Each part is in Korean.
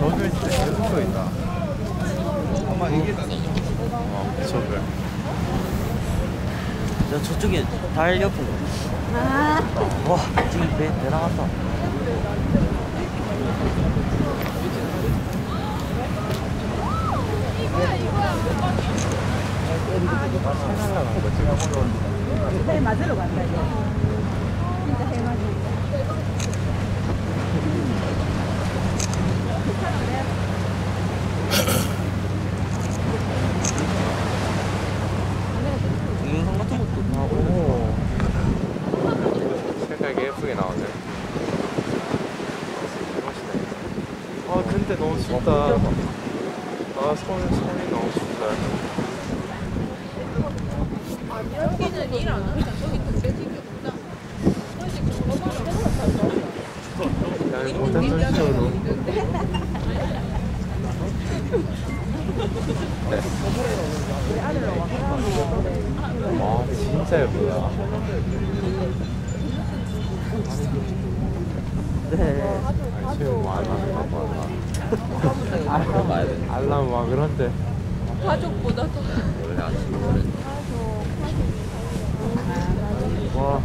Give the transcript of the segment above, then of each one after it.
저는 때부터 이제 계속 써 있다. 아마 이게 다 어, 저글. 저 저쪽에 달 옆에. 아, 와 지금 배, 배 나갔다. 생각나는 거 지금 해 맞으러 간다. 진짜 해 맞으러. 동영상 같은 것도 오. 색깔이 예쁘게 나오네. 멋있네. 아 근데 너무 춥다. 아 손, 손이 너무 춥다. 여기는 일 안 한다. 저기 또 매직이 없다. 야 이거 눈치로. 네. 와 진짜 예쁘다. 네. 돼. 알람 와 그런데. 가족보다 더. 원래 아침에 와.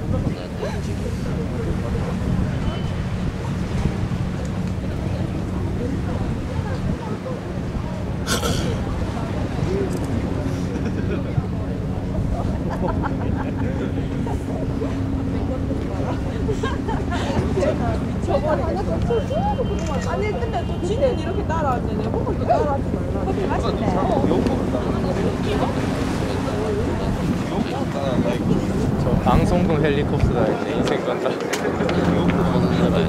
저번에 하나가 쭉 그동안 아니 근데 또 지는 이렇게 따라왔는데 내가 보고 이렇게 따라하지 말라. 커피 저 방송국 헬리콥터다 내 인생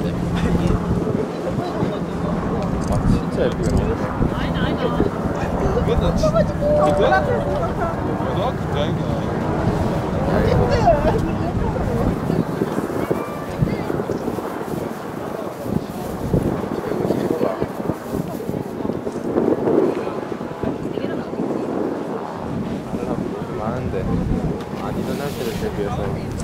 돼. 아 진짜 예쁘게 나오네. 알 람 많은데. 안 일어날 때를 대비해서